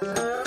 Bye.